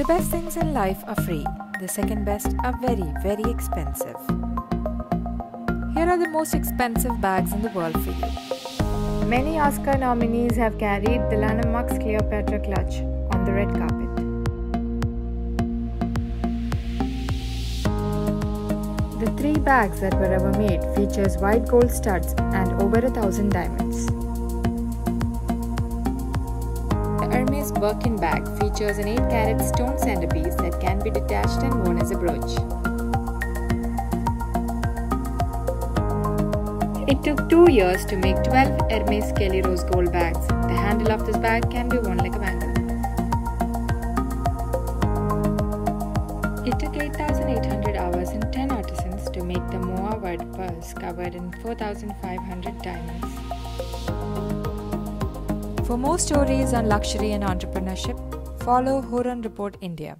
The best things in life are free. The second best are very, very expensive. Here are the most expensive bags in the world for you. Many Oscar nominees have carried the Lana Marks Cleopatra clutch on the red carpet. The three bags that were ever made features white gold studs and over a thousand diamonds. Hermes Birkin bag features an 8-carat stone centerpiece that can be detached and worn as a brooch. It took two years to make 12 Hermes Kelly Rose gold bags. The handle of this bag can be worn like a bangle. It took 8,800 hours and 10 artisans to make the Mouawad purse covered in 4,500 diamonds. For more stories on luxury and entrepreneurship, follow Hurun Report India.